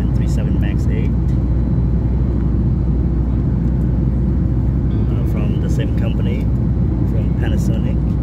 737 MAX 8 uh, from the same company from Panasonic.